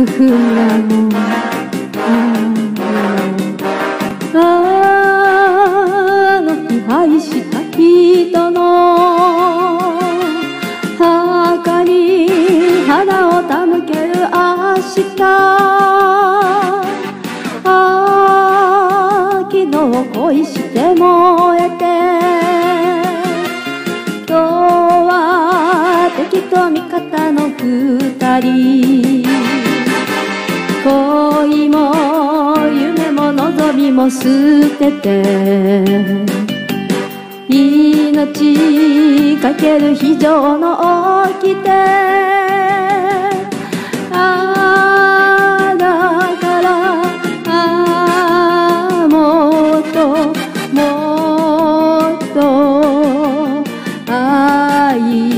うふなもあの日愛した人の墓に花を手向ける明日あ昨日恋して燃えて今日は敵と味方の二人も捨てて命かける非常の掟。あだからああもっともっと愛